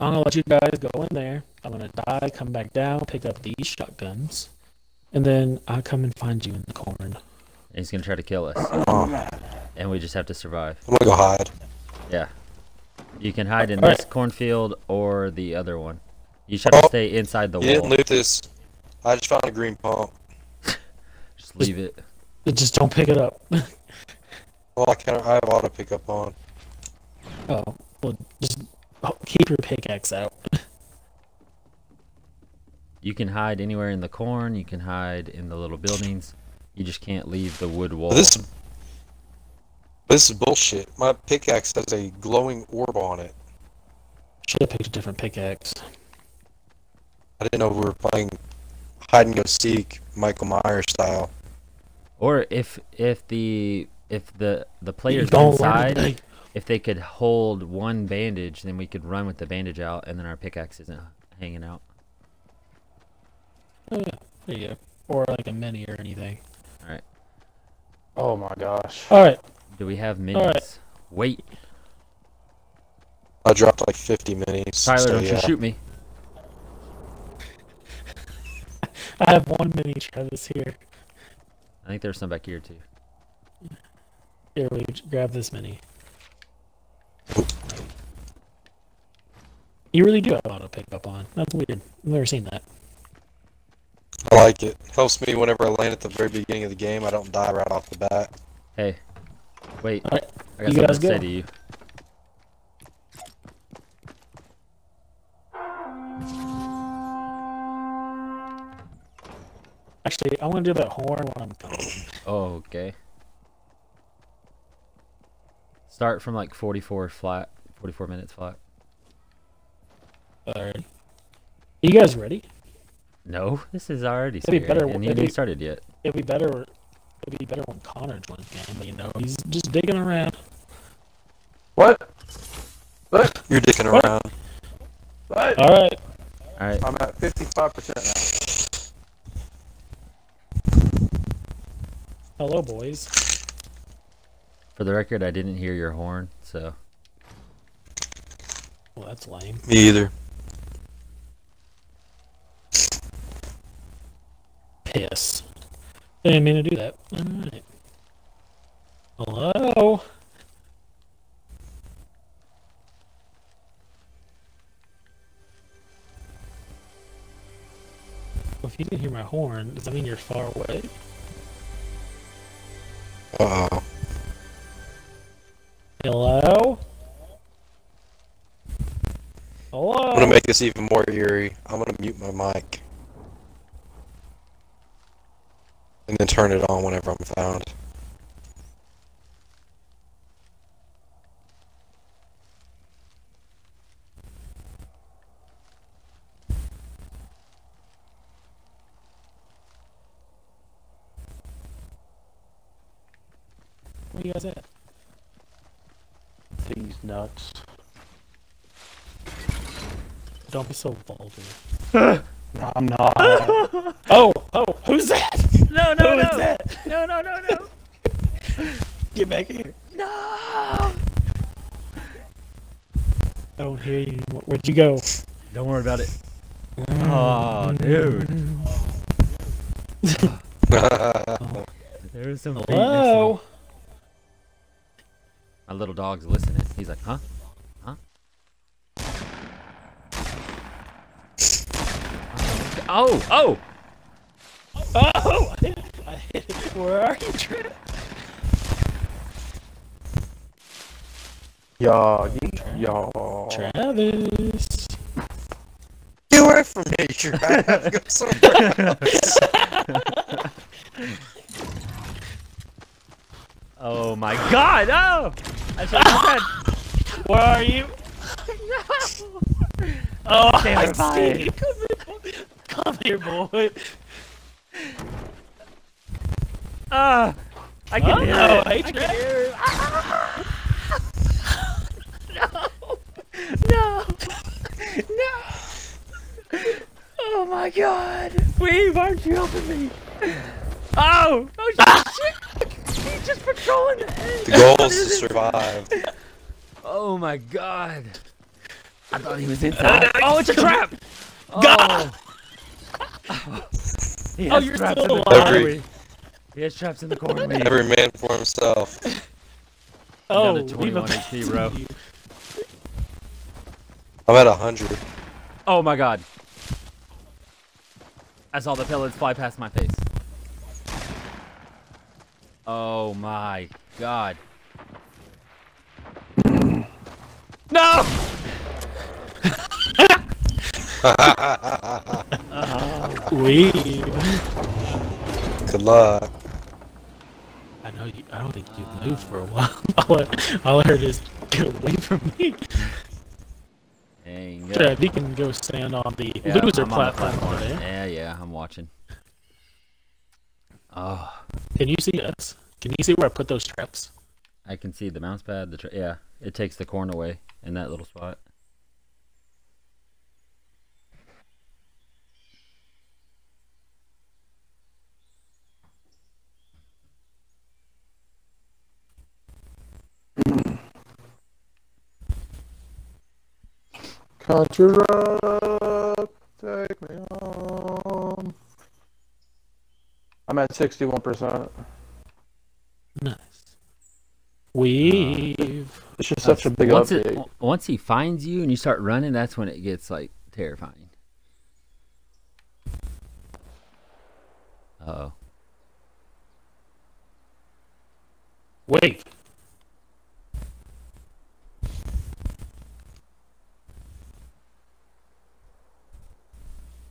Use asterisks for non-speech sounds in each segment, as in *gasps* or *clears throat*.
I'm gonna let you guys go in there. I'm gonna die, come back down, pick up these shotguns, and then I'll come and find you in the corn. And he's gonna try to kill us, Oh, *clears throat* and we just have to survive. I'm gonna go hide. Yeah. You can hide in Alright. this cornfield or the other one. You just have to Oh, stay inside the You didn't wall. loot this. I just found a green pump. *laughs* Just leave it. Just don't pick it up. *laughs* Well, I can't. I have auto pickup on. oh, well, just oh, Oh, keep your pickaxe out. You can hide anywhere in the corn. You can hide in the little buildings. You just can't leave the wood wall. This. This is bullshit. My pickaxe has a glowing orb on it. Should have picked a different pickaxe. I didn't know we were playing hide and go seek, Michael Myers style. Or if if the if the the players Don't inside, today. If they could hold one bandage, then we could run with the bandage out, and then our pickaxe isn't uh, hanging out. Oh, yeah. There you go. Or like a mini or anything. Alright. Oh my gosh. All right. Do we have minis? Wait, I dropped like 50 minis. Tyler, so don't yeah. you shoot me. *laughs* I have one mini Travis here. I think there's some back here too. Here, we grab this mini. You really do have auto pickup on. That's weird. I've never seen that. I like it. Helps me whenever I land at the very beginning of the game. I don't die right off the bat. Hey, wait, Alright, I got you something guys to say to you. Actually, I want to do that horn when I'm coming. Oh, okay. Start from like 44 flat, 44 minutes flat. Alright. You guys ready? No, this is already It'd be better- and you it'd haven't be- started yet. It'd be better. It'd be better when Connor joins the game, but you know he's just digging around. What? What? You're dicking What? around. What? All right. All right, I'm at 55% now. Hello, boys. For the record, I didn't hear your horn, so Well, that's lame. Me either. Piss. I didn't mean to do that. All right. Hello. Well, if you didn't hear my horn, does that mean you're far away? Uh oh. Hello? Hello? I'm gonna make this even more eerie. I'm gonna mute my mic. And then turn it on whenever I'm found. Where you guys at? These nuts. Don't be so vulgar. *laughs* No, I'm not. *laughs* Oh, oh, who's that? no, No! No! Who is that? no, no, no, no, *laughs* Get back here. no. I don't hear you. Where'd you go? Don't worry about it. Oh, dude, there's some feet missing. Hello? My little dog's listening. He's like, huh? Huh? Oh, oh! Oh! I hit it. I. Where are you, Trent? Y'all, you- y'all. Travis. Get away from me! You're I have to go *laughs* somewhere else. *laughs* Oh my god! Oh! I have Where are you? *laughs* Oh, I Terrifying. see. Come here, come here, boy. Ah! I can Oh, hear no, it. I can hear it. *laughs* no! No! No! Oh my god! Wait, why aren't you helping me? Oh! Oh shit! He's just patrolling the goal is to survive. *laughs* Oh my god! I thought he was inside. oh, it's a trap! God! *laughs* he Oh, you're traps still in the alive. corner. He has traps in the corner. Weave. *laughs* Every man for himself. Oh, Another we've 21 HP, bro. I'm at 100. Oh my god. I saw the pellets fly past my face. Oh my god. No! *laughs* *laughs* Weave. Good luck. I know you. I don't think you've moved for a while. *laughs* All I, all I heard is get away from me. Dang. Yeah, you can go stand on the Yeah, loser I'm on the platform over platform. there. Yeah, yeah, I'm watching. Oh, Can you see us? Can you see where I put those traps? I can see the mouse pad. The tra- yeah, it takes the corn away in that little spot. Country road, take me home. I'm at 61%. Nice. Weave. It's just such a big once update. it once he finds you and you start running, that's when it gets like terrifying. Uh oh. Wait.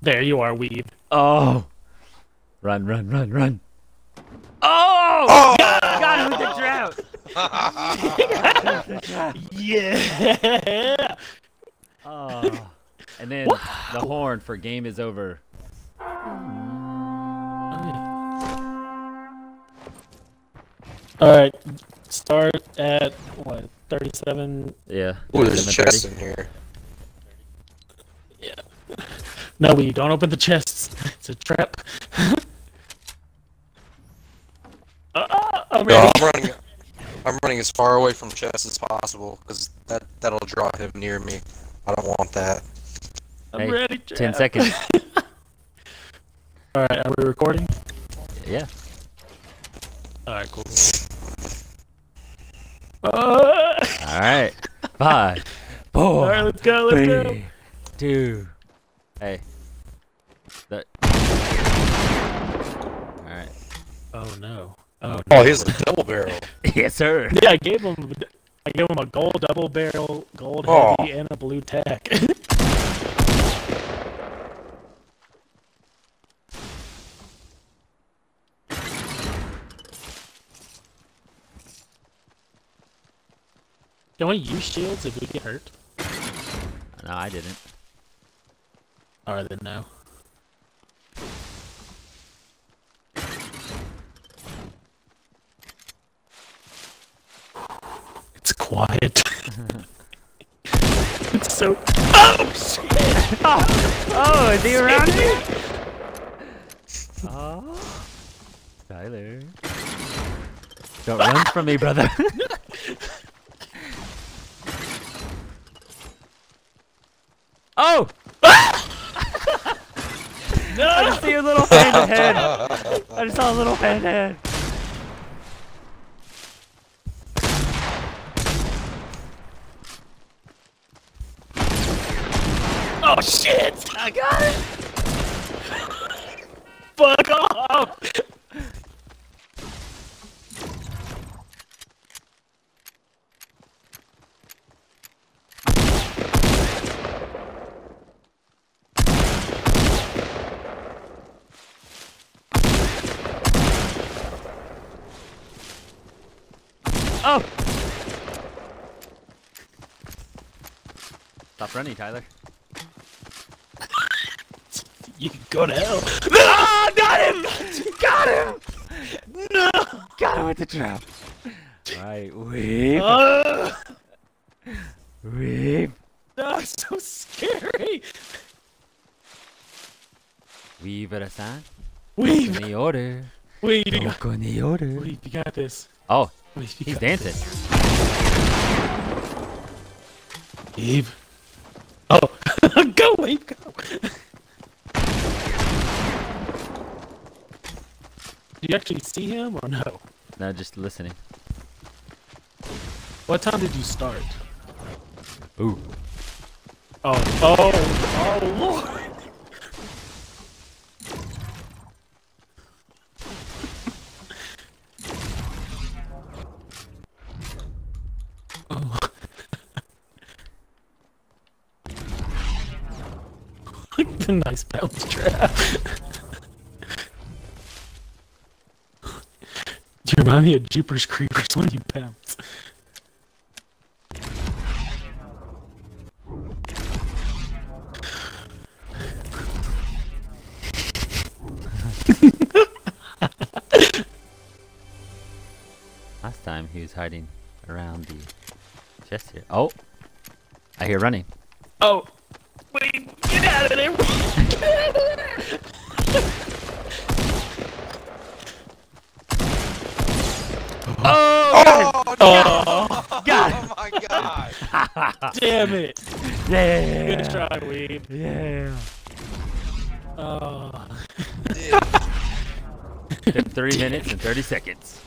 There you are, Weave. Oh! Run, run, run, run. Oh! oh! *laughs* Got him with the drought! *laughs* Yeah. Oh. And then the horn for game is over. All right. Start at what? Thirty-seven. Yeah. Ooh, there's chests in here. Yeah. *laughs* No, we Don't open the chests. It's a trap. Ah, I'm No. I'm running. I'm running as far away from chests as possible because that that'll draw him near me. I don't want that. I'm Hey, ready. Ten seconds. *laughs* All right. Are we recording? Yeah. All right. Cool. Uh, All right. *laughs* Five, four, right. Let's go. Let's go. three, two. Hey. That. All right. Oh no. Oh Oh, he's a double barrel. *laughs* yes, sir. Yeah, I gave him. I gave him a gold double barrel, gold Aw. heavy, and a blue tack. *laughs* Can we use shields if we get hurt? No, I didn't. Alright then, no. It's quiet. it's so. Oh shit! Oh, is he around me? Oh. Tyler. Don't run from me, brother. *laughs* oh! *laughs* No! I just see a little hand head. I just saw a little hand head. Oh shit! I got it! Fuck off! Oh! Stop running, Tyler. You can go to hell. Oh, got him! Got him! No! Got him with the trap. Right, weep, Uh, weep. that's so scary. Weave at a sign. Weave, Any order. weave, you got, Look on the order. weave, you got this. Oh, Weave, you he's dancing. this. Weave, you actually see him or no? No, just listening. What time did you start? Ooh. Oh, oh, oh, Lord. *laughs* Oh. the nice bounce trap. You remind me of Jeepers Creepers when you bounce. Last time he was hiding around the chest here. Oh! I hear running. Oh, wait, get out of there! Get out of there! Oh, Oh, God! oh my god! *laughs* damn it! Yeah! Good try, Weeb. Yeah! Oh, Dude, Took three minutes and 30 seconds.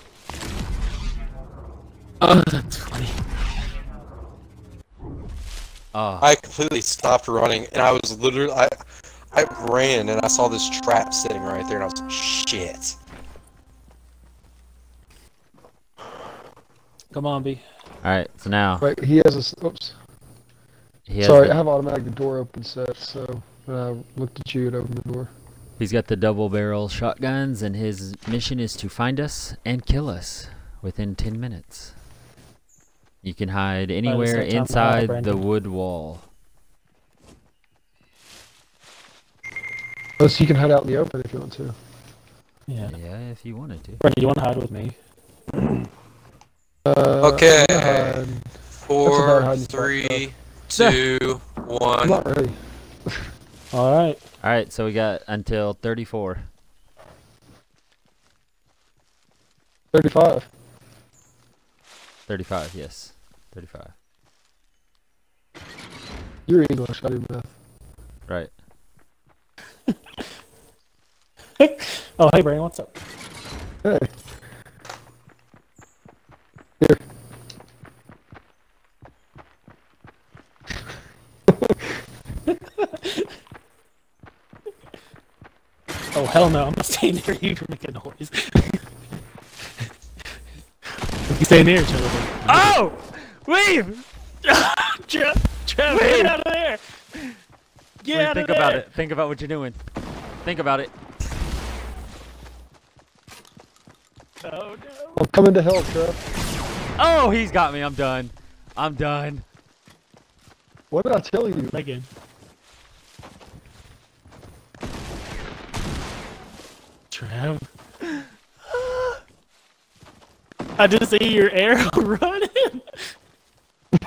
oh, that's funny. Oh, I completely stopped running, and I was literally I, I ran and I saw this trap sitting right there, and I was like, shit. Come on, B. Alright, so now Wait, he has a. Oops. he has Sorry, the- I have automatic door open set, so when I looked at you, it opened the door. He's got the double barrel shotguns, and his mission is to find us and kill us within 10 minutes. You can hide anywhere same inside the Brandon. wood wall. Oh, so you can hide out in the open if you want to. Yeah. Yeah, if you wanted to. Brandon, you want to hide with me? Uh, Okay. I'm gonna hide. Four, hiding spot, three, two, I'm one. not ready. *laughs* All right. Alright, so we got until 34. 35. 35, yes. 35. You're English, I do math. Right. *laughs* Oh, hey, Brandon, what's up? Hey. Here. *laughs* Oh, hell no, I'm not staying near you for making noise. *laughs* you stay near each other. Oh! Leave! *laughs* Trev, Trev, get out of there! Get out think of about there! it. Think about what you're doing. Think about it. Oh, no. I'm coming to help, Trev. Oh, he's got me. I'm done. I'm done. What did I tell you? Again. Trev. I just see your arrow *laughs* running.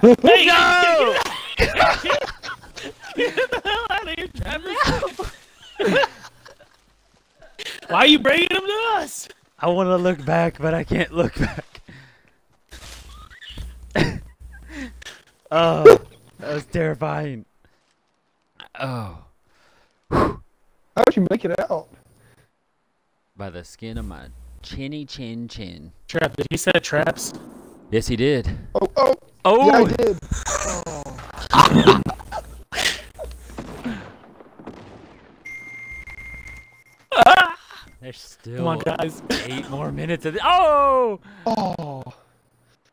hey, No! Get *laughs* the hell out of here, Travis! *laughs* Why are you bringing him to us? I want to look back, but I can't look back. Oh, that was terrifying. Oh, How'd you make it out? by the skin of my chinny chin chin. Trap, did he set traps? Yes, he did. Oh, oh, Oh, yeah, I did. *laughs* there's still Come on, guys. eight more minutes of the- Oh, Oh,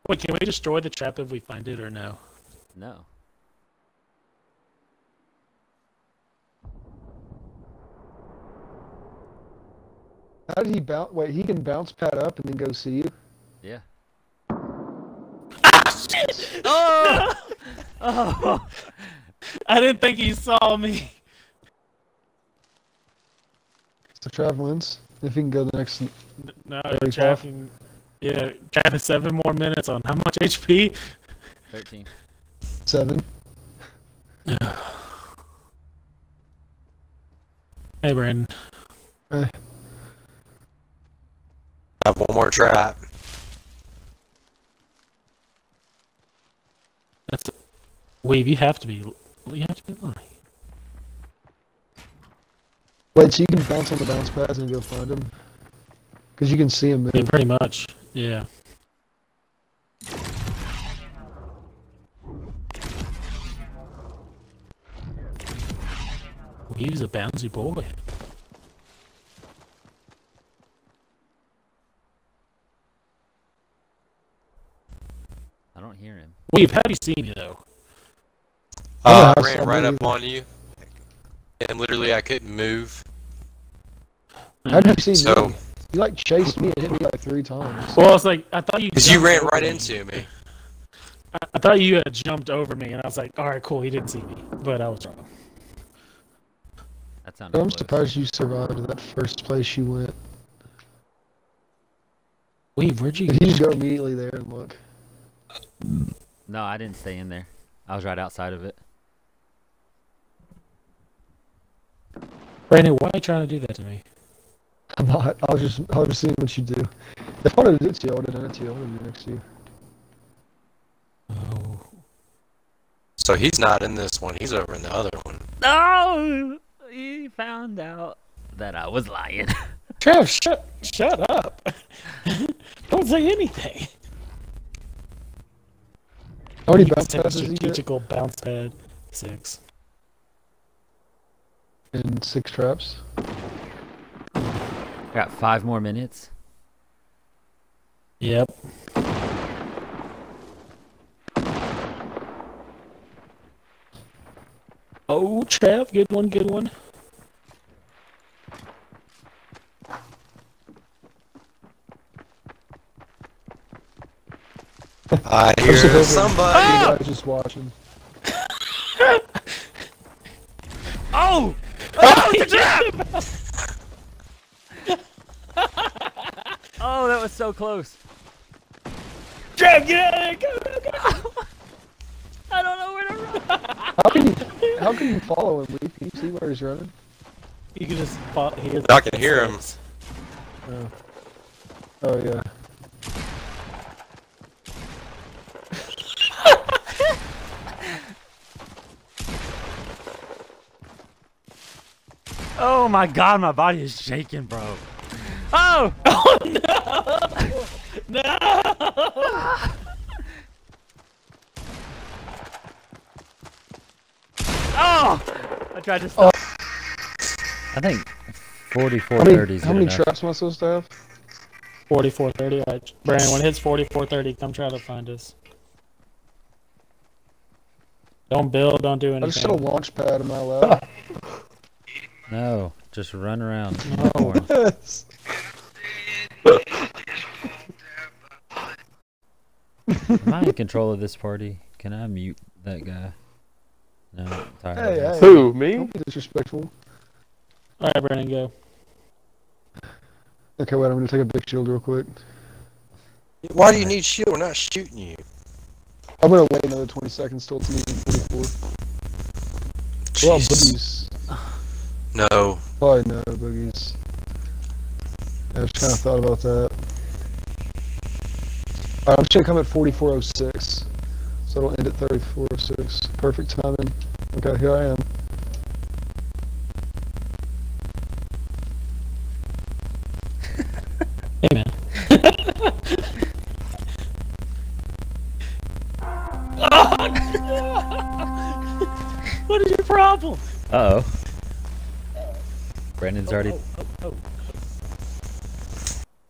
Wait, can we destroy the trap if we find it or no? No. how did he bounce? Wait, he can bounce pad up and then go see you? Yeah. *laughs* Oh, oh. I didn't think he saw me. So Trav wins. If he can go the next. No, Very Trav, tough. can- yeah, Trav has seven more minutes on how much HP? Thirteen. Seven. *sighs* Hey, Brandon. I have one more trap. That's Weave, you have to be you have to be lying. Wait, so you can bounce on the bounce pads and go find them? Because you can see them. Yeah, pretty much. Yeah. He's a bouncy boy. I don't hear him. Weave, how do you see me though? Uh, I I ran right up on you, and literally I couldn't move. How did you see So, me? You like chased me and hit me like three times. Well, it's like I thought you. because you ran right me. into me. I, I thought you had jumped over me, and I was like, "All right, cool." He didn't see me, but I was wrong. That sounded I'm close. surprised you survived that first place you went. Weave, where'd you? If you just go immediately there and look. No, I didn't stay in there. I was right outside of it. Brandon, why are you trying to do that to me? I'm not. I was just, I was just seeing what you do. If I wanted to do it to you, I would have done it to you. I would have been next to you. Oh, So he's not in this one. He's over in the other one. No, he found out that I was lying. *laughs* Trev, shut, shut up! *laughs* Don't say anything. How many You bounce said passes you get? strategical bounce pad six. And six traps. Got five more minutes. Yep. Oh, Trev, good one, good one. I hear supposed to- somebody. Ah! I was just watching. *laughs* Oh! oh! Oh, it's a trap! oh, that was so close. Trev, get out of there! Go, go, go! *laughs* I don't know where to run. *laughs* How can you, how can you follow him? Lee? Can you see where he's running? You can just fo- hear. I can hear him. Oh. Oh yeah. *laughs* Oh my god, my body is shaking, bro. Oh! *laughs* Oh no! *laughs* no! Oh! I tried to stop. I think 44 How many, 30 is how many enough. traps am I supposed to have? 4430. All right. Brandon, when it hits 4430, come try to find us. Don't build, don't do I just got a anything. launch pad in my lap. *laughs* No, just run around. No. Yes. *laughs* Am I in control of this party? Can I mute that guy? No, I'm tired Hey, this. hey. Who? Me? Don't be disrespectful. All right, Brandon, go. Okay, wait. I'm gonna take a big shield real quick. Why do you need shield? We're not shooting you. I'm gonna wait another 20 seconds till it's even 44. Well, boogies. No. Probably no boogies. I just kind of thought about that. Alright, I'm just gonna come at 4406. So it'll end at 3406. Perfect timing. Okay, here I am. *laughs* Hey, man. *laughs* what is your problem? Uh oh. Brandon's already. Oh, oh, oh, oh.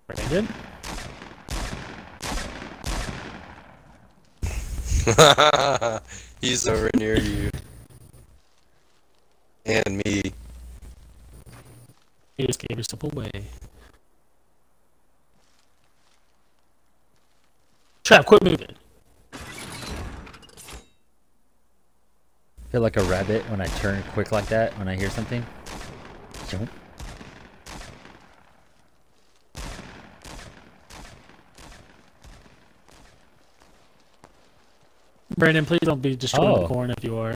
Brandon? *laughs* He's over near you. And me. Gave yourself away. Trap, quit moving. feel like a rabbit when I turn quick like that when I hear something. Jump. Brandon, please don't be destroying Oh. the corn if you are.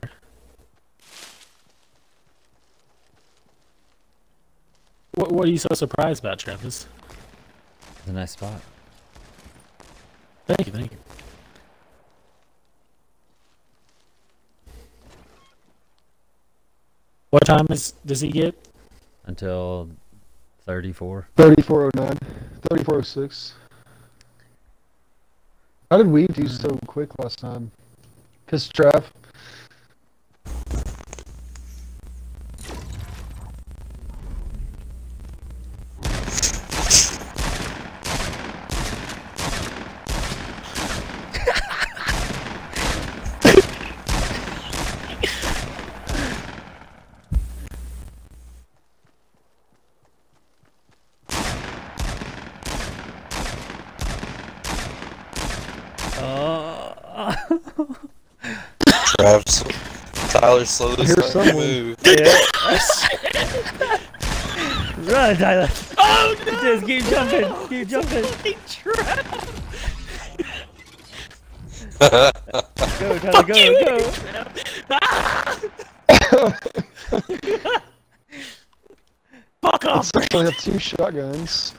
What, what are you so surprised about, Travis? It's a nice spot. Thank you, thank you. What time is does he get? Until 34. 3409. 3406. How did we do so quick last time? Piss trap. Travis. Tyler slowly Here's starting to someone. move. Run, Tyler. Oh no! Just keep jumping. Keep jumping. Oh, go, Tyler, go, go. *laughs* Fuck off! Looks like we have two shotguns.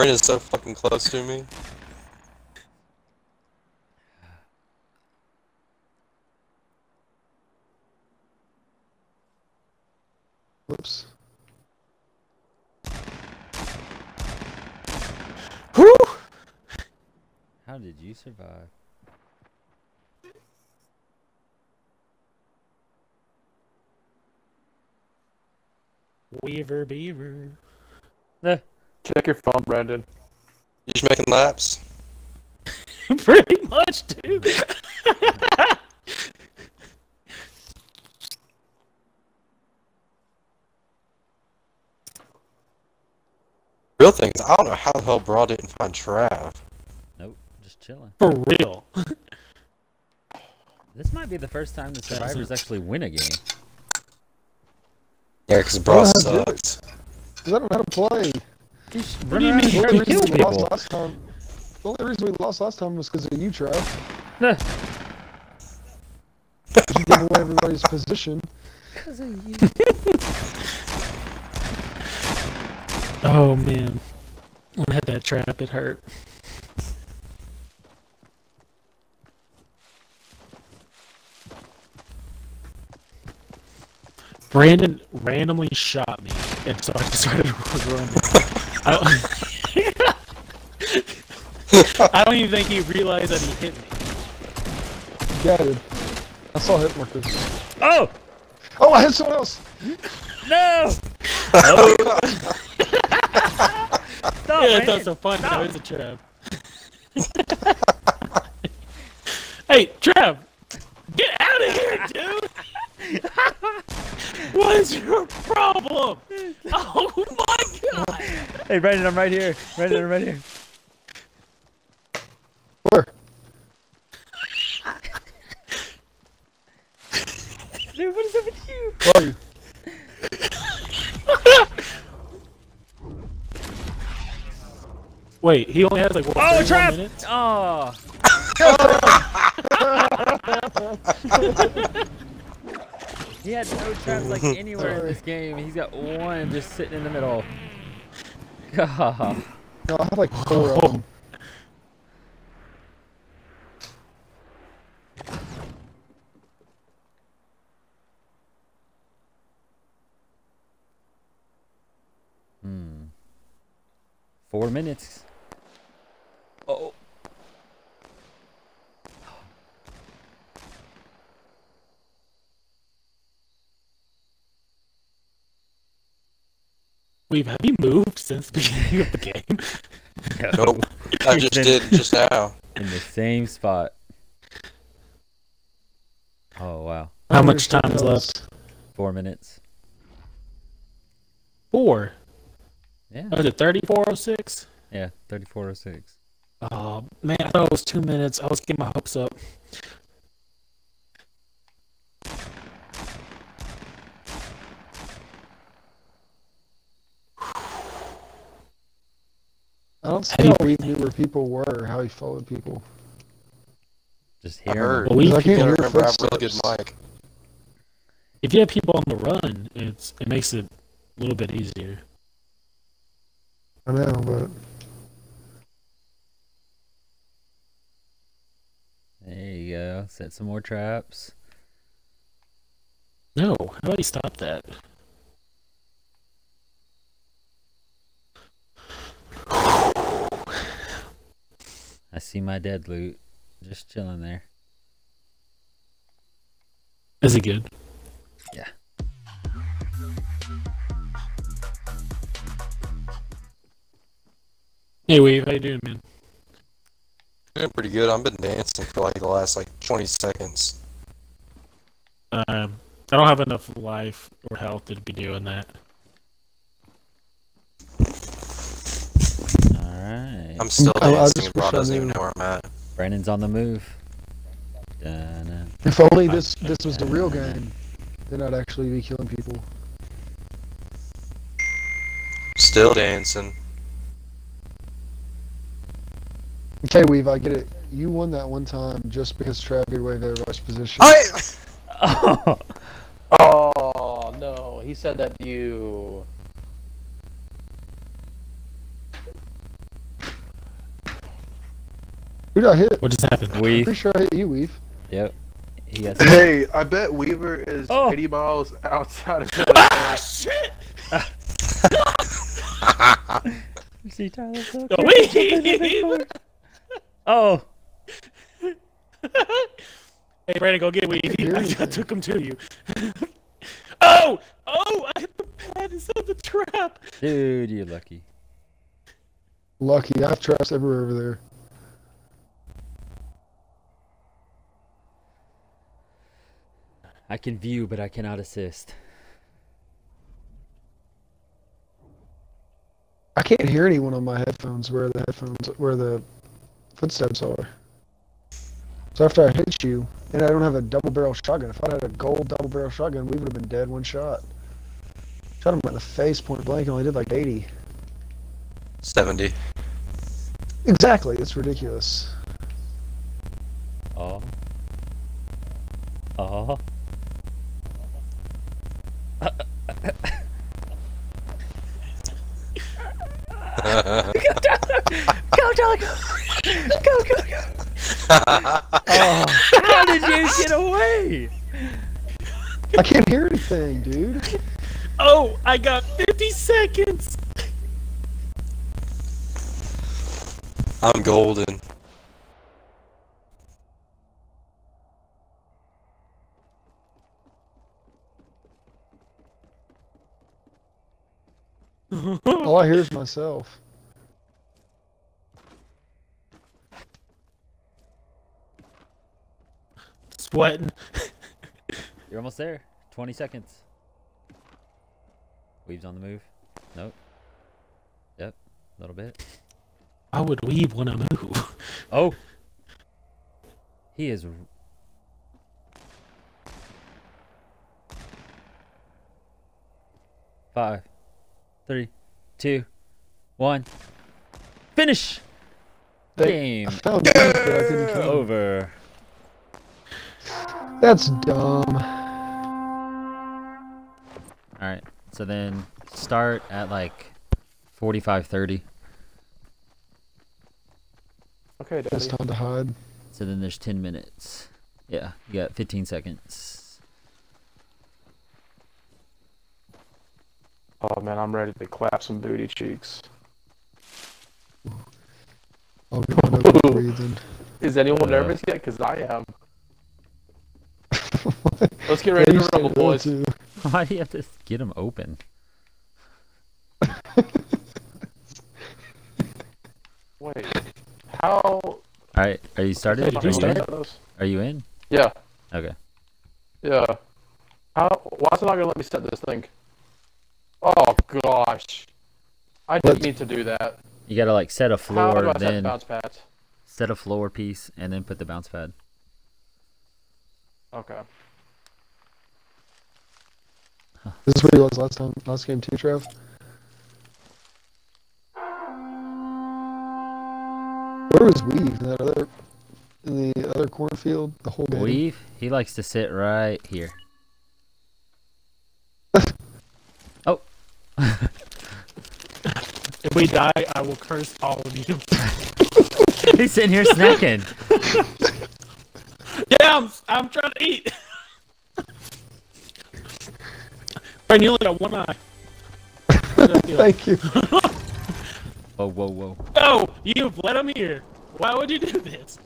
is so fucking close to me. Whoops. Whew! How did you survive? Weaver Beaver. Check your phone, Brandon. You just making laps? *laughs* Pretty much, dude. *laughs* Real thing is, I don't know how the hell Brawl didn't find Trav. Nope, just chilling. For real. *laughs* This might be the first time the survivors actually win a game. Yeah, because I Brawl don't know how to do sucks. Because I don't know how to play. What do you mean? The You only kill reason we lost people. last time. The only reason we lost last time was because of you, Trav. Huh. you gave away everybody's position. *laughs* *laughs* Oh man. When I had that trap, it hurt. Brandon randomly shot me, and so I just started running. I, *laughs* I don't even think he realized that he hit me. Yeah, I did. I saw hit markers. Oh! Oh, I hit someone else! No! Oh, *laughs* *laughs* Stop, yeah, man. that's so funny. That was a trap. hey, Trev! Get out of here, dude! what is your problem? Oh my god! Hey, Brandon, I'm right here. Brandon, I'm right here. Where? Dude, what is up with you? Where are you? Wait, he only has like what, Oh, 31 trap! minutes? Oh. he had no traps like *laughs* anywhere in this game. He's got one just sitting in the middle. God. *laughs* No, I have like four of them. Hmm. Four minutes. Oh. We've have you moved since the beginning of the game? Nope. I just did just now. In the same spot. Oh wow. How much time is left? Four minutes. Four. Yeah. Oh, is it 3406? Yeah. Thirty-four oh six. Oh man, I thought it was two minutes. I was getting my hopes up. I don't see how he knew where people were or how he followed people. Just I hear. Well, we- I I can't can't hear remember. I have a really good footsteps. mic. If you have people on the run, it's it makes it a little bit easier. I know, but set some more traps. No, how about you stop that? I see my dead loot just chilling there. Is it good? Yeah. Hey, Wave, how you doing, man? Doing pretty good. I've been dancing for like the last like 20 seconds. Um, I don't have enough life or health to be doing that. Alright. I'm still I- I dancing just and Bro doesn't even know where I'm at. Brandon's on the move. Dun, If only this this was the real game, then I'd actually be killing people. Still dancing. Okay, Weave, I get it. You won that one time just because Trav gave away their rush position. I Oh! *laughs* Oh no, he said that to you. Who did I hit? What just happened? Weave. I'm pretty sure I hit you, Weave. Yep. He got Hey, I bet Weaver is Oh. 80 miles outside of *laughs* Ah, shit! *laughs* See Tyler so Oh. Weave! Oh! *laughs* hey, Brandon, go get Weave. hear *laughs* I, I anything. took him to you. *laughs* oh! Oh! I hit the pad instead of the trap! Dude, you're lucky. Lucky, I have traps everywhere over there. I can view, but I cannot assist. I can't hear anyone on my headphones where the headphones where the footsteps are. So after I hit you, and I don't have a double barrel shotgun. If I had a gold double barrel shotgun, we would have been dead one shot. Shot him in the face point blank, and only did like 80. 70. Exactly, it's ridiculous. Oh. Oh. *laughs* Go, Tyler, go! Go, go, go! Oh, how did you get away? I can't hear anything, dude. Oh! I got 50 seconds! I'm golden. All I hear is myself. Sweating. *laughs* You're almost there. 20 seconds. Weaves on the move. Nope. Yep. A little bit. I would Weave want to move? *laughs* Oh! He is. Five, three, two, one. Finish! They- Game *laughs* I found Weave, but I couldn't kill over. That's dumb. Alright, so then start at like 45 30. Okay, It's time to hide. So then there's 10 minutes. Yeah, you got 15 seconds. Oh man, I'm ready to clap some booty cheeks. I'll go on breathing. Is anyone Uh. nervous yet? Cause I am. *laughs* Let's get ready to rumble, boys. too. *laughs* Why do you have to get them open? *laughs* Wait, how? Alright, are you started? Did Are you you start? in? Are you in? Yeah, Okay. yeah. How? Why is it not gonna let me set this thing? Oh gosh, I didn't What? mean to do that. You gotta like set a How do floor, I set then bounce pads? set a floor piece, and then put the bounce pad. Okay. This is where he was last time, last game too, Trev. Where was Weave in that other, in the other cornfield? The whole game. Weave, he likes to sit right here. *laughs* If we die, I will curse all of you. *laughs* He's sitting here snacking. *laughs* yeah, I'm, I'm trying to eat. Brandon, you only got one eye. How does that feel? Thank you. Whoa, whoa, whoa. Oh, you've let him here. Why would you do this?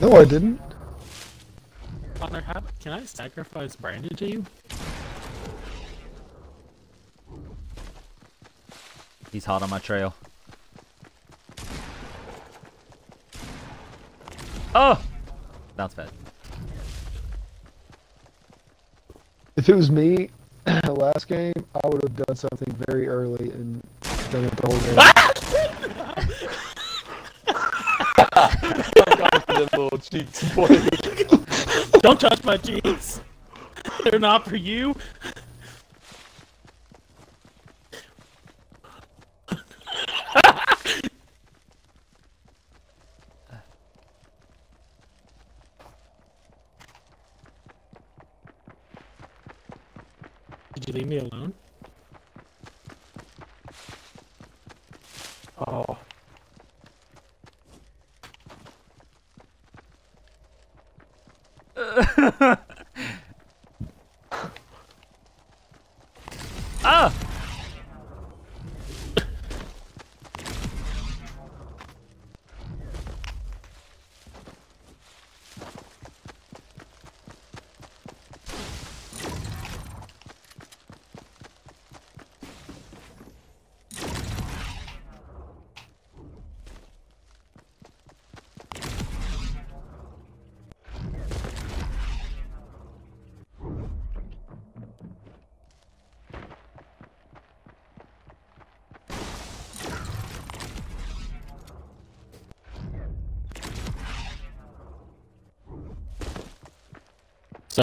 No, I didn't. Connor, how, can I sacrifice Brandon to you? He's hot on my trail. Oh! Bounce pad. If it was me, the *clears throat* last game, I would have done something very early and done it the whole game. *laughs* *laughs* Them little cheeks, boy. Don't touch my jeans. They're not for you. Did you leave me alone? Oh. Ah!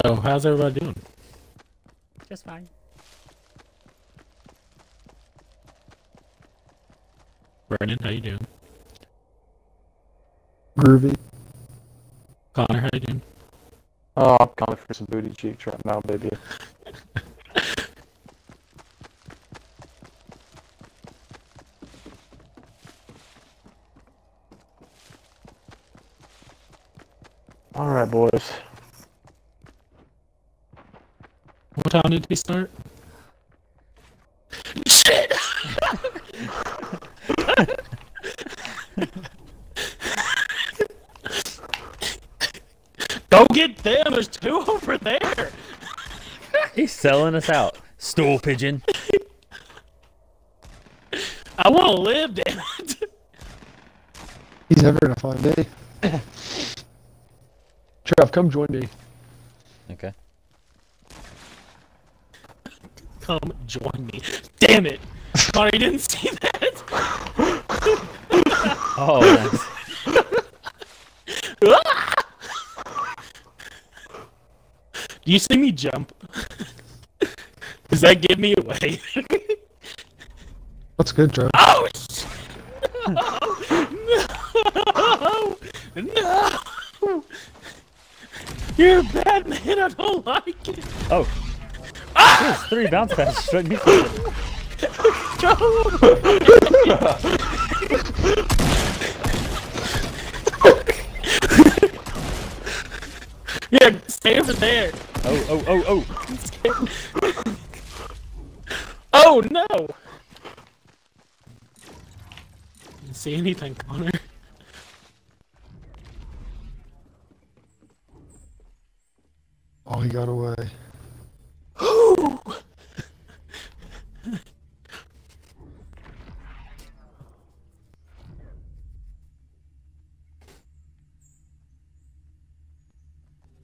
So, how's everybody doing? Just fine. Brandon, how you doing? Groovy. Connor, how you doing? Oh, I'm coming for some booty cheeks right now, baby. All right, boys. What time did he start? Shit! Go get them! There's two over there! He's selling us out. Stool pigeon. I want to live, damn it! He's never gonna find me. *laughs* Trev, come join me. Come join me. Damn it! Sorry, you didn't see that? Oh, nice. *laughs* Do you see me jump? Does that give me away? That's good, Trev. oh, sh- no! No! You're a bad man, I don't like it! Oh. There's three bounce pads struck me. Yeah, stay over there! Oh, oh, oh, oh. Oh no! Didn't see anything, Connor. Oh, he got away. *gasps*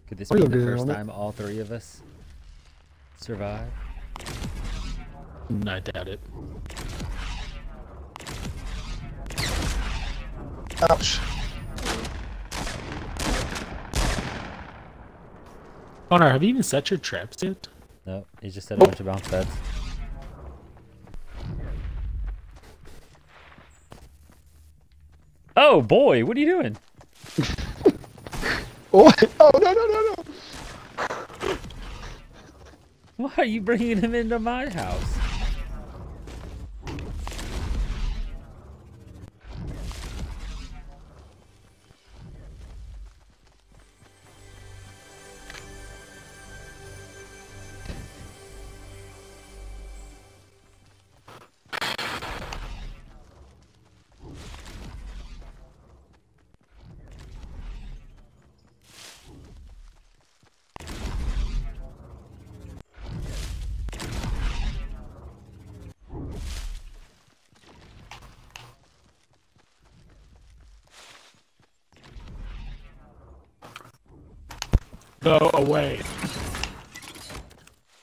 Could this be the first time all three of us survive? I doubt it. Ouch. Connor, have you even set your traps yet? No, he just said a bunch of bounce pads. Oh boy, what are you doing? *laughs* Oh, oh no, no, no, no. Why are you bringing him into my house?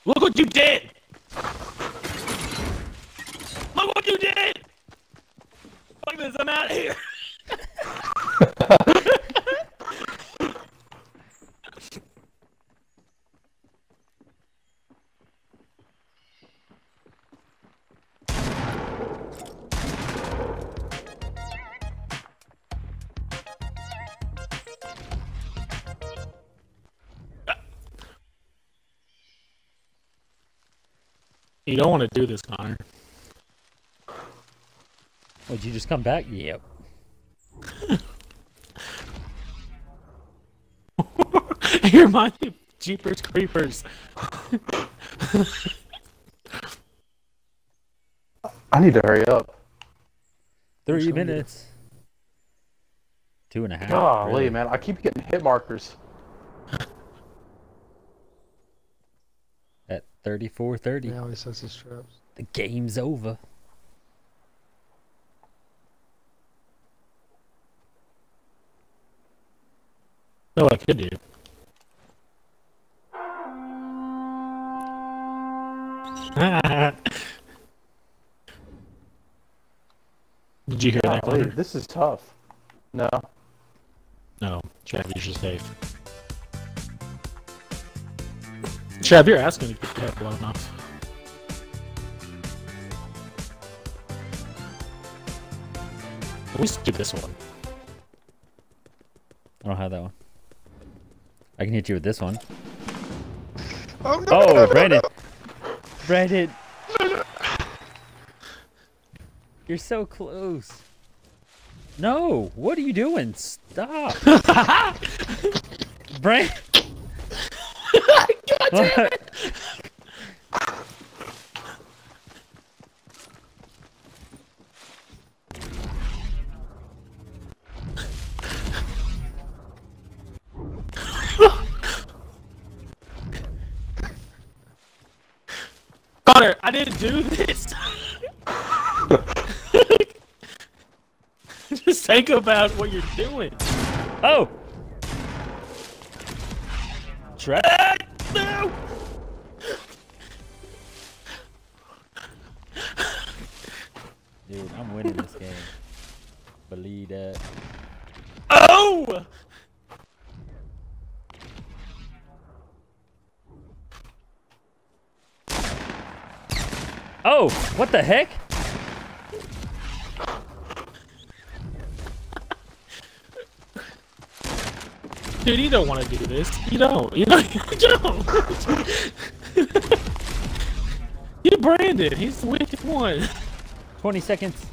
Look what you did! You don't want to do this, Connor. Would you just come back? Yep. *laughs* You're my Jeepers Creepers. I need to hurry up. Three Which one do you- minutes. Two and a half. Golly, really. man, I keep getting hit markers. At 34:30, Now he sets his traps. the game's over. No, I could do. *laughs* Did you hear that, Golly, Connor? this is tough. No. No, Trav, you're safe. Trav, you're asking to get your head blown off. We should do this one. I don't have that one. I can hit you with this one. Oh no! Oh, Brandon. Brandon. You're so close. No, what are you doing? Stop. *laughs* Brandon. *laughs* Connor, I didn't do this. *laughs* Just think about what you're doing. Oh. Trap. What the heck? Dude, you don't want to do this. You don't. You don't. *laughs* You don't. *laughs* you Brandon. He's the wicked one. 20 seconds.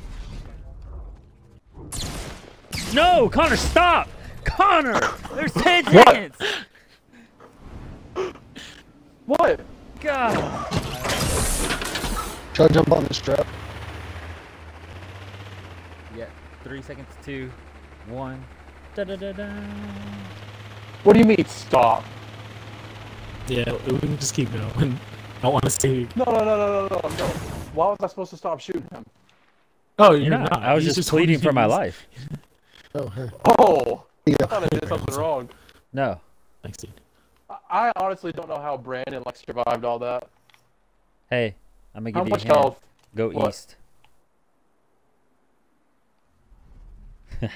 No, Connor, stop! Connor! There's 10 seconds! What? God! Try to jump on this trap. Yeah, 3 seconds, 2, 1. Da da da da. What do you mean stop? Yeah, we can just keep going. I want to see. No, no, no, no, no, no, no. Why was I supposed to stop shooting him? Oh, You're not. I was He's just pleading for my life. *laughs* Oh, hey. Oh, I Yeah. thought I did something wrong. No. Thanks, dude. I- I honestly don't know how Brandon like survived all that. Hey, I'm gonna How give you much a hint. health? Go What? east. *laughs*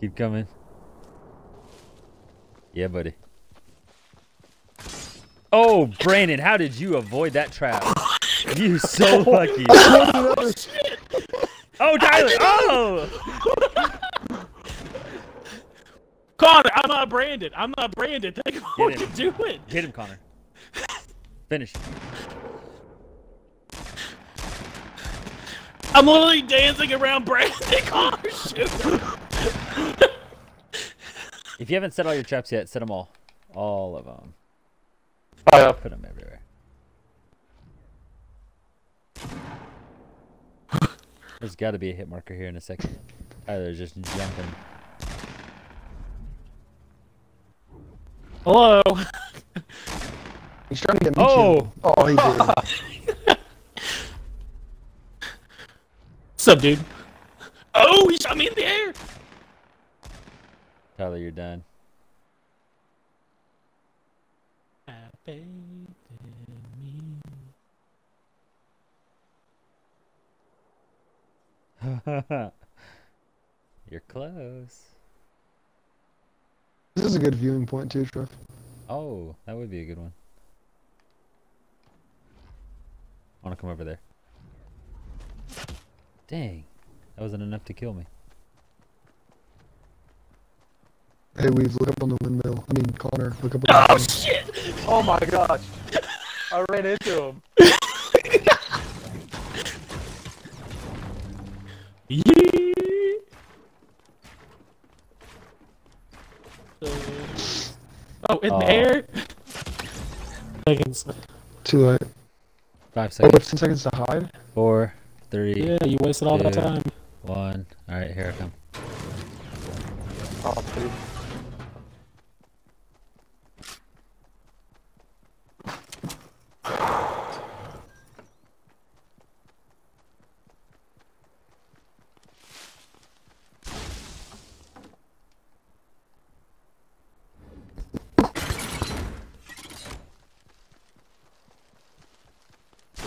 Keep coming. Yeah, buddy. Oh, Brandon, how did you avoid that trap? You so *laughs* oh, lucky. Oh, Tyler! *laughs* Oh! Connor, I'm not Brandon. I'm not Brandon. Think about what you're doing. Hit him, Connor. Finish. I'm literally dancing around Brandon. *laughs* Connor, shoot. If you haven't set all your traps yet, set them all. All of them. I have. Put them everywhere. There's got to be a hit marker here in a second. Tyler's just jumping. Hello. He's trying to get me Oh! killed. Oh, he did. *laughs* What's up, dude? Oh, he shot me in the air. Tyler, you're done. Have faith in me. you're close. This is a good viewing point too, Trev. Oh, that would be a good one. I want to come over there. Dang, that wasn't enough to kill me. Hey, we've look up on the windmill. I mean, Connor, look up on Oh the shit! Oh my gosh. *laughs* I ran into him. *laughs* Yeah. Oh, in Oh. the air. Too late. Five Oh, seconds. 10 seconds to hide? Four, three, Yeah, you wasted all that time. one. All right, here I come. Oh,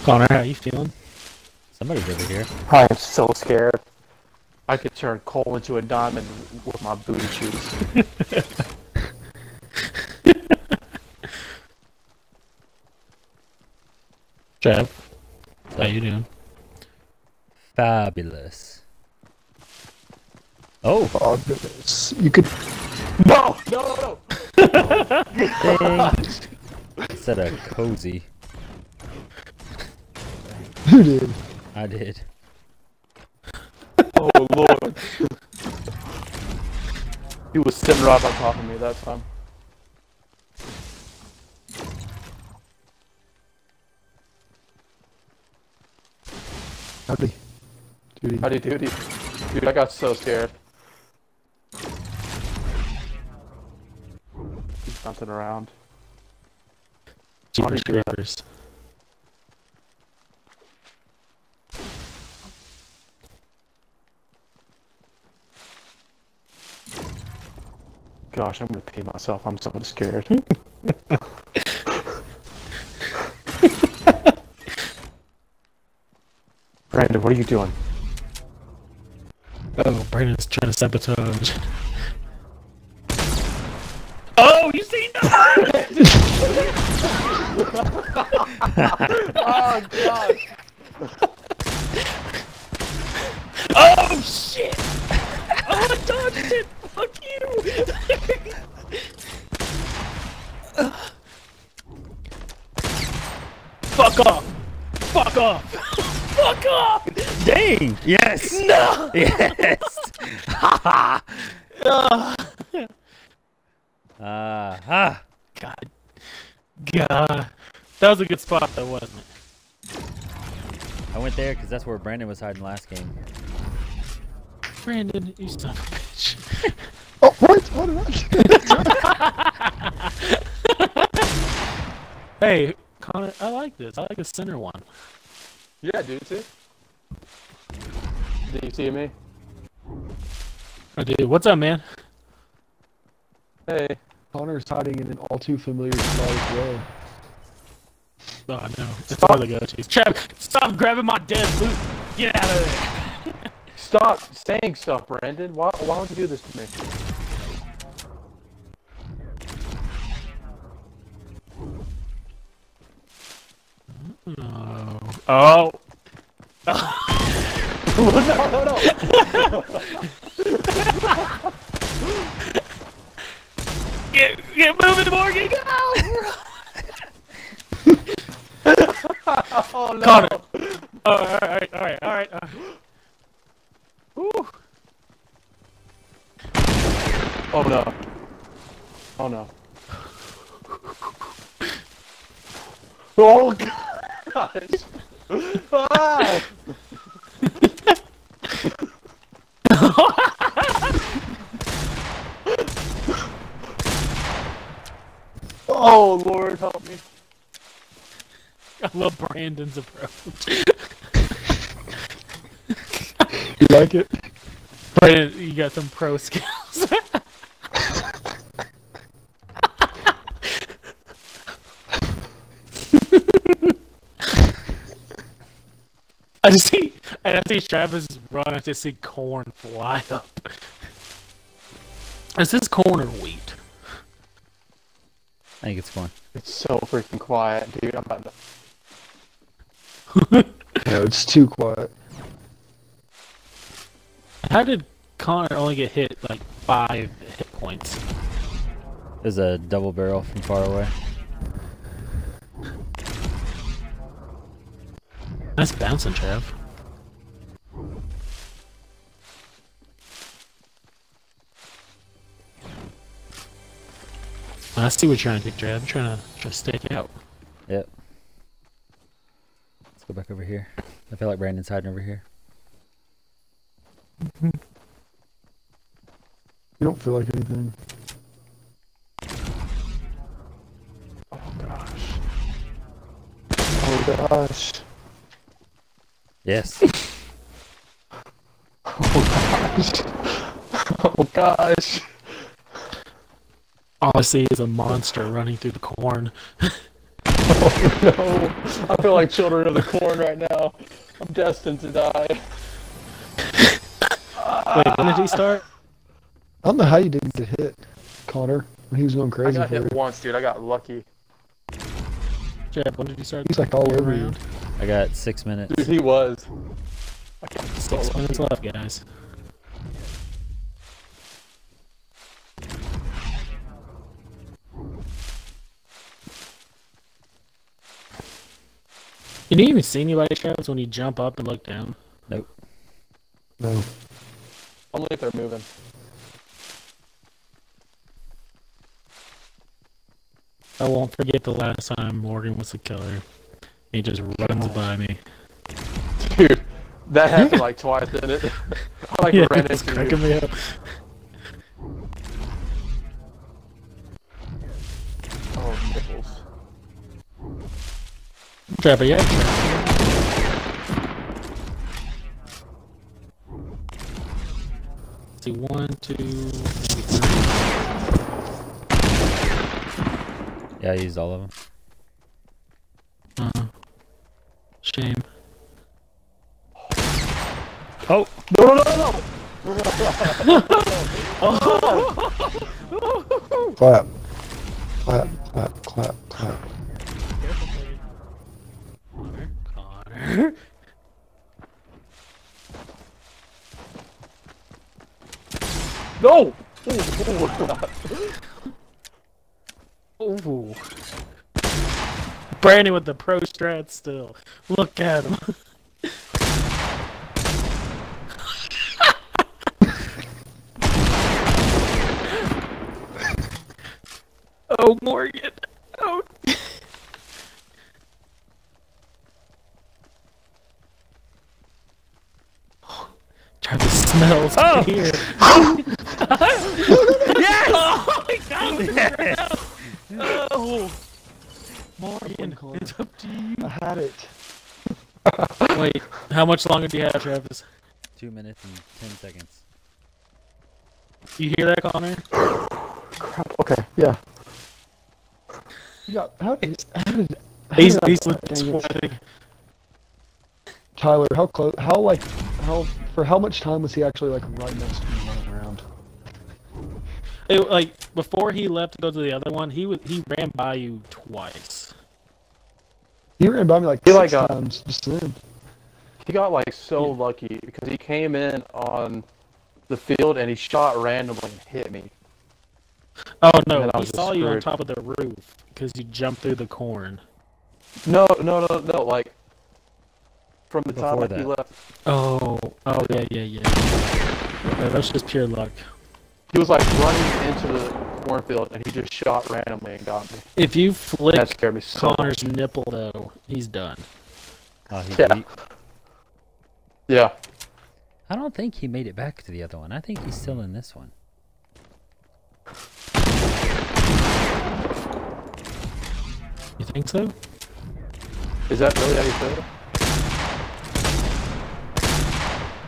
Connor, how you feeling? Somebody's over here. I am so scared. I could turn coal into a diamond with my booty shoes. *laughs* Trev, how you doing? Fabulous. Oh, Oh, goodness. You could. No, no, no. *laughs* dang. Instead of cozy, You did. I did. Oh lord. He was sitting right on top of me that time. Howdy. Duty. Howdy doody. Dude, I got so scared. He's bouncing around. Jeepers do creepers. Gosh, I'm gonna pee myself. I'm so scared. *laughs* Brandon, what are you doing? Oh, Brandon's trying to sabotage. Oh, you see that? *laughs* *laughs* Oh god! oh shit! Oh, I dodged it. Fuck you. Fuck off. Fuck off. Fuck off. Dang! Yes! No. Yes! Ha ha! Ah, ah. God. God. That was a good spot, though, wasn't it? I went there because that's where Brandon was hiding last game. Brandon, you son of a bitch. Oh, what? What did I *laughs* Hey, Connor, I like this. I like the center one. Yeah, dude, see? Do you see me? I do. What's up, man? Hey. Connor's hiding in an all too familiar spot as well. Oh, no. It's Stop. one the go-tos. Trav, stop grabbing my dead loot. Get out of there. Stop saying stuff, Brandon. Why, why would you do this to me? Oh. Oh. no, no, no! Get, get moving, Morgan. Go. *laughs* Oh, no! Connor. Oh, all right, all right, all right. Uh, Whew. Oh, no. Oh, no. *laughs* Oh, gosh! *laughs* Ah! *laughs* oh, Lord, help me. I love Brandon's approach. You like it? Brandon, you got some pro skills. I just see, and I see Travis run. I just see corn fly up. Is this corn or wheat? I think it's corn. It's so freaking quiet, dude. I'm about to. *laughs* no, it's too quiet. How did Connor only get hit like five hit points? There's a double barrel from far away. Nice bouncing, Trav. I see what you're trying to do, Trav. I'm trying to just stake out. Yep. Let's go back over here. I feel like Brandon's hiding over here. *laughs* You don't feel like anything. Oh gosh. Oh gosh. Yes. *laughs* Oh gosh. *laughs* Oh gosh. All I see is a monster running through the corn. Oh no. I feel like children of the corn right now. I'm destined to die. Wait, when did he start? I don't know how you didn't get hit, Connor, he was going crazy. I crazy got for hit you. once, dude. I got lucky. Jeff, when did he start? He's like all the over you. I got six minutes. Dude, he was. I got so Six lucky. minutes left, guys. You didn't even see anybody, Travis, when you jump up and look down. Nope. No. Only if they're moving. I won't forget the last time Morgan was the killer. He just runs by me. Dude, that happened like twice, didn't it? *laughs* I like yeah, ran into cracking you. me up. Oh, nipples. Trevor, yeah. See, one, two, maybe three. Yeah, I used all of them. Uh, shame. Oh! No, no, no, no! *laughs* Clap. Clap, clap, clap, clap. Connor, Connor. No! Ooh, ooh. Ooh. Brandon with the pro strat still. Look at him. *laughs* oh, Morgan. Oh. *gasps* Travis smells Oh! here. *laughs* *laughs* yes! *laughs* Oh my god! Oh! Morgan, it's up to you. I had it. *laughs* Wait, how much longer do you have, Travis? Two minutes and ten seconds. You hear that, Connor? Crap. Okay, yeah. You got, how did, how did, how He's did he's dang sweating. Tyler, how close, how like, how, for how much time was he actually like right next to me running around? It, like before he left to go to the other one, he was he ran by you twice. He ran by me like He, six like, uh, times just then. He got like so Yeah. lucky because he came in on the field and he shot randomly and hit me. Oh no, I he was saw you on top of the roof because you jumped through the corn. No, no, no, no. Like from the time Before like, he left, Oh, oh yeah, yeah, yeah. Okay, that's just pure luck. He was like running into the cornfield and he just shot randomly and got me. If you flick That scared me so. Connor's much. nipple though, he's done. Oh, he Yeah. beat. Yeah. I don't think he made it back to the other one. I think he's still in this one. You think so? Is that really how you feel?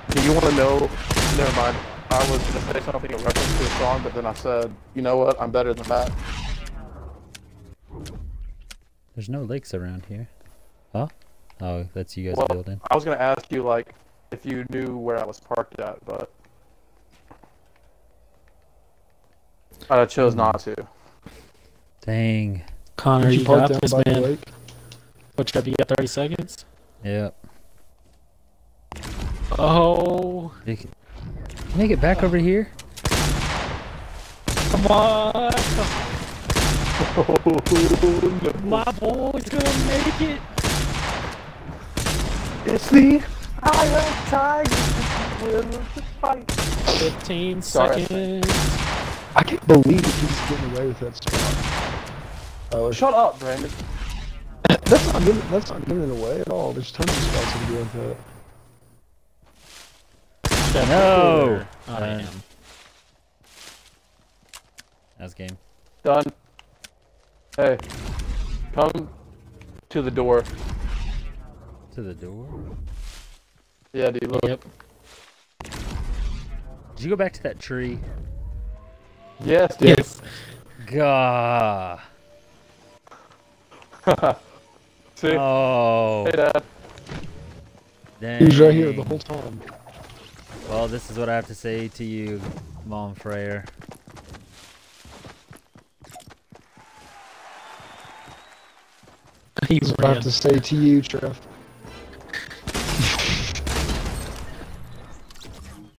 Do you want to know? Never mind. I was gonna say something in reference to a song, but then I said, you know what? I'm better than that. There's no lakes around here. Huh? Oh, that's you guys Well, building. I was gonna ask you like if you knew where I was parked at, but I chose Hmm. not to. Dang. Connor, you, you park got this, by man. lake? What you got? You got 30 seconds? Yep. Oh, You can- Make it back over here. come on. *laughs* My boy's gonna make it. It's the Iron Tiger will fight. 15 Sorry. seconds. I can't believe he's getting away with that spot. Oh, Shut up, Brandon. that's not giving, that's not giving it away at all. There's tons of spots that can do with that. Step No. forward. I Uh, am. That's game. Done. Hey, come to the door. To the door. Yeah, dude. Look. Yep. Did you go back to that tree? Yes, dude. Yes. Gah. *laughs* See? Oh. Hey, Dad. Dang. He was right here the whole time. Well, this is what I have to say to you, Mom Freyr. *laughs* He's That's what I have to say to you, Trev.